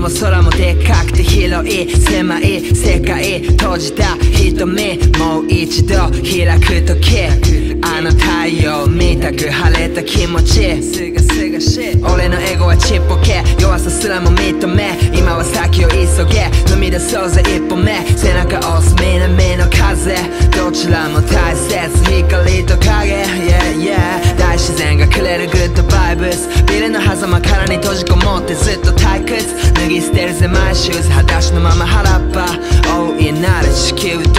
も空もでかくて広い狭い世界閉じた瞳もう一度開く時あの太陽見たく晴れた気持ち。俺のエゴはちっぽけ。弱さすらも認め。今は先を急げ。踏み出そうぜ一歩目。ブスビルの狭間からに閉じこもってずっと退屈.脱ぎ捨てるぜマイシューズ裸足のまま腹っぱ大いなる地球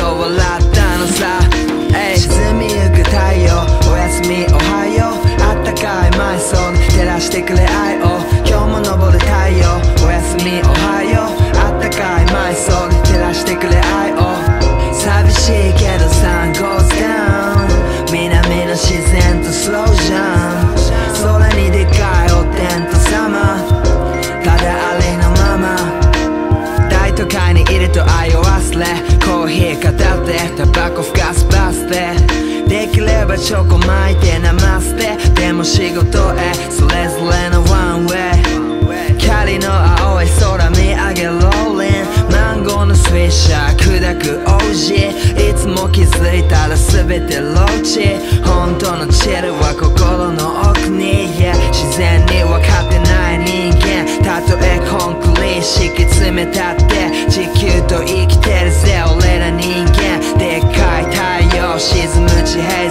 と愛を忘れコーヒー片手タバコふかすバスでできればチョコ巻いてナマステでも仕事へそれぞれのワンウェイ光の青い空見上げローリンマンゴーのスイッシャー砕く OG いつも気づいたら全てローチ本当のチルは心の奥に、yeah、自然に分かってない人間たとえコンクリート敷き詰めたってと生きてるぜ俺ら人間。でっかい太陽沈む地平線。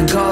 and go